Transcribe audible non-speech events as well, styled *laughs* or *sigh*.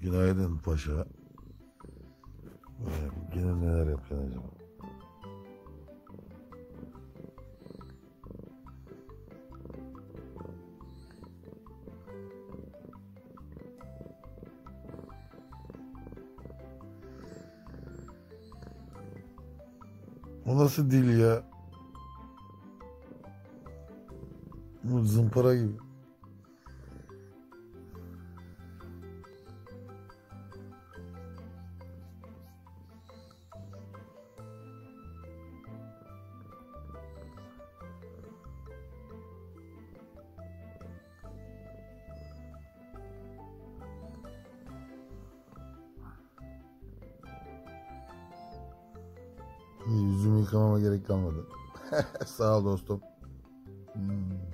Günaydın paşa. Vay, Yine neler yapacaksın acaba? O nasıl dil ya? Bu zımpara gibi. Yüzümü yıkamama gerek kalmadı. *laughs* Sağ ol dostum. Hmm.